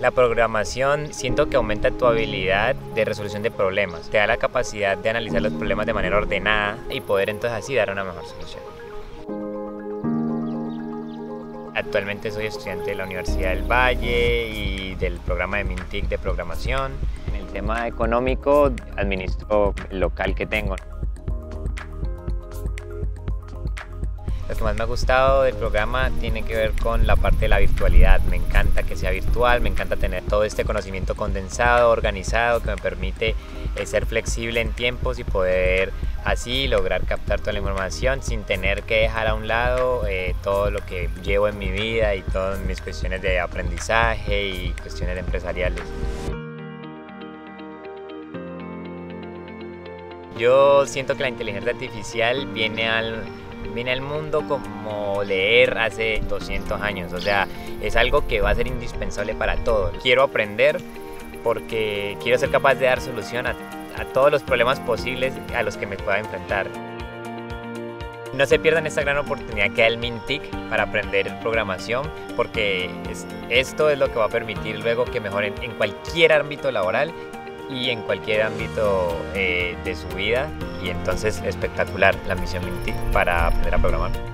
La programación siento que aumenta tu habilidad de resolución de problemas, te da la capacidad de analizar los problemas de manera ordenada y poder entonces así dar una mejor solución. Actualmente soy estudiante de la Universidad del Valle y del programa de Mintic de programación. En el tema económico administro el local que tengo. Lo que más me ha gustado del programa tiene que ver con la parte de la virtualidad. Me encanta que sea virtual, me encanta tener todo este conocimiento condensado, organizado, que me permite eh, ser flexible en tiempos y poder así lograr captar toda la información sin tener que dejar a un lado eh, todo lo que llevo en mi vida y todas mis cuestiones de aprendizaje y cuestiones empresariales. Yo siento que la inteligencia artificial viene al viene al mundo como leer hace 200 años, o sea, es algo que va a ser indispensable para todos. Quiero aprender porque quiero ser capaz de dar solución a, todos los problemas posibles a los que me pueda enfrentar. No se pierdan esta gran oportunidad que da el Mintic para aprender programación, porque esto es lo que va a permitir luego que mejoren en cualquier ámbito laboral y en cualquier ámbito eh, de su vida y entonces espectacular la misión para aprender a programar.